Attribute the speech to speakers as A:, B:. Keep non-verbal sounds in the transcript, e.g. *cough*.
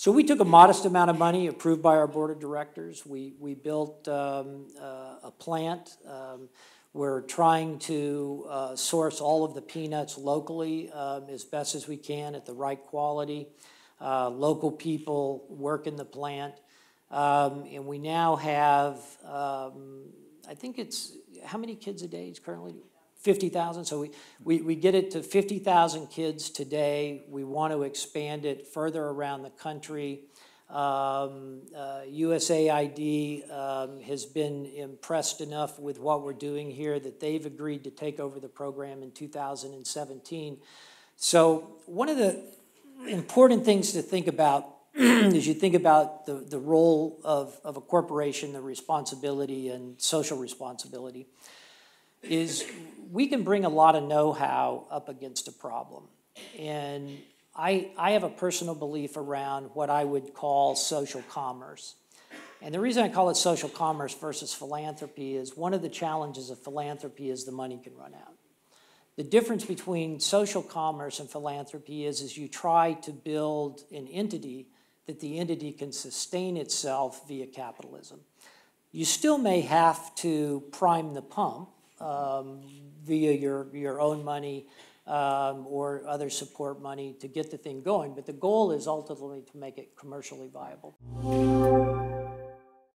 A: So we took a modest amount of money approved by our board of directors. We, we built um, uh, a plant. Um, we're trying to uh, source all of the peanuts locally um, as best as we can at the right quality. Uh, local people work in the plant. Um, and we now have, um, I think it's, how many kids a day is currently? 50,000. So we, we, we get it to 50,000 kids today. We want to expand it further around the country. Um, uh, USAID um, has been impressed enough with what we're doing here that they've agreed to take over the program in 2017. So one of the important things to think about *clears throat* as you think about the, the role of, of a corporation, the responsibility and social responsibility, is we can bring a lot of know-how up against a problem. And I, I have a personal belief around what I would call social commerce. And the reason I call it social commerce versus philanthropy is one of the challenges of philanthropy is the money can run out. The difference between social commerce and philanthropy is, is you try to build an entity that the entity can sustain itself via capitalism. You still may have to prime the pump um, via your, your own money um, or other support money to get the thing going, but the goal is ultimately to make it commercially viable.